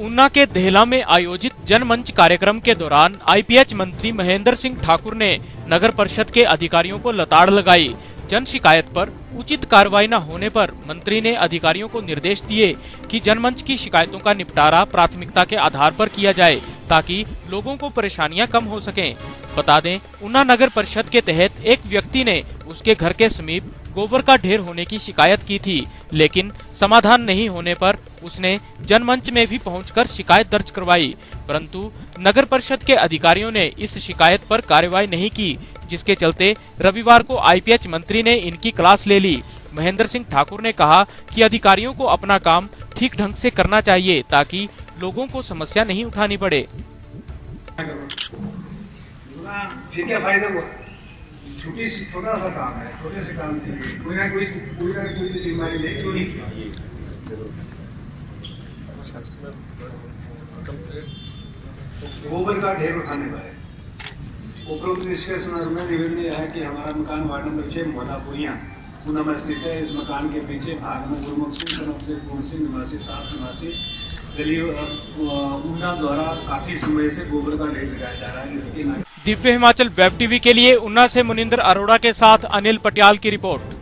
ऊना के देहला में आयोजित जनमंच कार्यक्रम के दौरान आईपीएच मंत्री महेंद्र सिंह ठाकुर ने नगर परिषद के अधिकारियों को लताड़ लगाई। जन शिकायत पर उचित कार्रवाई न होने पर मंत्री ने अधिकारियों को निर्देश दिए कि जनमंच की शिकायतों का निपटारा प्राथमिकता के आधार पर किया जाए। ताकि लोगों को परेशानियाँ कम हो सकें। बता दें ऊना नगर परिषद के तहत एक व्यक्ति ने उसके घर के समीप गोबर का ढेर होने की शिकायत की थी, लेकिन समाधान नहीं होने पर उसने जनमंच में भी पहुंचकर शिकायत दर्ज करवाई परंतु नगर परिषद के अधिकारियों ने इस शिकायत पर कार्रवाई नहीं की, जिसके चलते रविवार को आईपीएच मंत्री ने इनकी क्लास ले ली महेंद्र सिंह ठाकुर ने कहा कि अधिकारियों को अपना काम ठीक ढंग से करना चाहिए, ताकि लोगों को समस्या नहीं उठानी पड़े। ठीक है फ़ायदा हुआ छोटी छोटा सा काम है, छोटे से काम के लिए। कोई ना कोई कोई ना कोई बीमारी नहीं? गोबर का ढेर उठाने का है उपरोक्त निष्कर्ष में निवेदन यह है कि हमारा मकान वार्ड नंबर छः मोहलापुरिया। पूना स्थित है, इस मकान के पीछे भाग में गुरमुख सिंह सिंह निवासी, सात निवासी ऊना काफ़ी समय गोबर का दिव्य हिमाचल वेब टीवी के लिए उन्ना से मुनिंदर अरोड़ा के साथ अनिल पटियाल की रिपोर्ट।